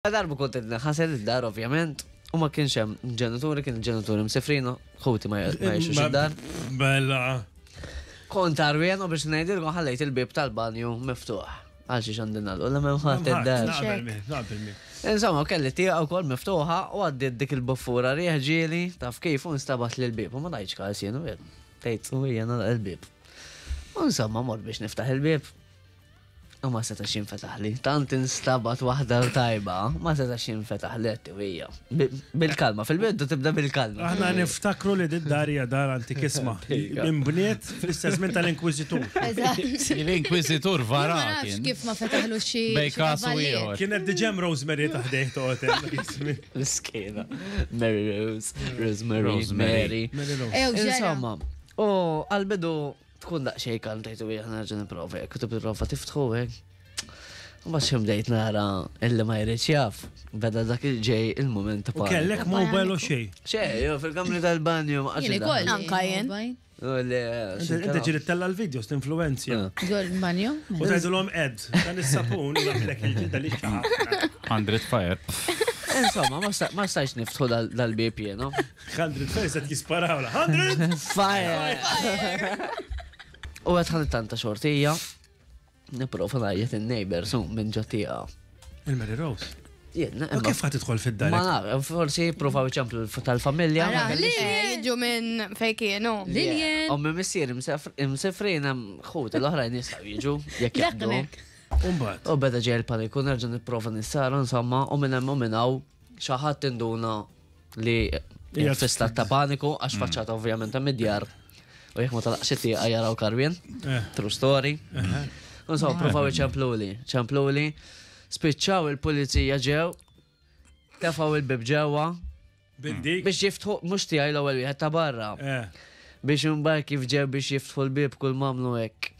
La darba kont qed inħasel id-dar ovvjament u ma kienx hemm ġenituri, kien il-ġenituri msifrin, ħuti ma jgħixux id-dar. Mela. Kont għarwiena biex ngħidilkom ħallejt il-bieb tal-banju miftuħ. Għal xiex għandi nagħlqu la m'hemm ħadd id-dar. Insomma, kelli tieqa wkoll miftuħa u għaddiet dik il-buffura riħ ġieli taf kif u nstabat li l-bieb u ma ngħidx każ jien u jien. Tgħid u hija nagħlaq il-bieb. U insomma mort biex niftaħ il-bieb. U ma setax jinfetaħli. Tant instabat waħda tajba, ma setax jinfetaħli għattiwija. Bil-kalma, fil-beddu tibda bil-kalma. Aħna niftakru li d-darja dar antikisma. Imbniet fl-istess minn tal-inkwizitur. L-inkwizitur vara. Kif ma fetaħlu xie. Bej kasu jgħor. Kienet diġem Rosemary taħdejh toqotem. Miskina. Mary Rose. Rosemary. Mary. Insomma. U għal-bidu Tkun daqsxejn kalm tgħid u wieħed nerġa' nipprova hekk u tipprova tiftħu hekk. U ma xi bdejt nara illi ma jridx jaf. Beda dak il-ġej il-mument ta' paniku. Kellek mobile u xejn. Xejn, jew fil-kamri tal-banju ma qatx. Jien ikoll anka jien. Inti ġiri tella l-videos tinfluenzja. Ġol banju. U tgħidulhom ed, dan is-sapun jagħmlek il-ġilda li xaħat. Għandrit fire. Insomma, ma stajx niftħu dal-bib jiena. Hundred fans qed jisparawla. Hundred! Fire! U għed ħan tanta xortija. Niprofa najjet il-neighbor su minn ġotija. Il-Mary Rose. U kif ħat idħol fid-dar? Ma naf, forsi profa ċemplu tal-familja. Li jġu minn fejkienu. Li jien. Ommi missier imsefrin ħut l-oħrajn jistaw jġu. Jek jgħaddu. U beda ġej il-paniku, nerġa niprofa nissara, insomma, u minnem u minnaw, xaħat tinduna li hija fista ta' paniku għax mm. faċċata ovvjament ta' midjar u jekk ma talaqx it jaraw karwien. Eh. True story. Unsaw, provaw iċempluli, ċempluli, spiċċaw il-pulizija ġew, tefaw il-bib ġewwa. Bindik. Biex jiftħu, mux tijaj l-ewel wieħed ta' barra. Eh. Biex imbagħad kif ġew biex jiftħu l-bib kull mamlu hekk.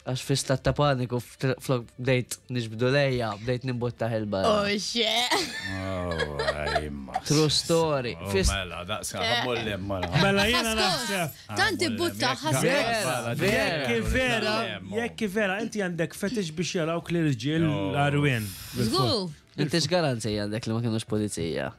Għax fi stat ta' paniku flok bdejt nixbdu lejja, bdejt nimbotta ħelba. Oh, xe! Oh, True story. Oh, mela, daqsa, eh. għamullim, mela. Mela, jena naħseb. Tanti butta ħasbek. Jekki vera, jekki vera, inti għandek fetish biex jaraw kli rġil l-arwin. Zgur. Inti x'garanzija għandek li ma kienux polizija?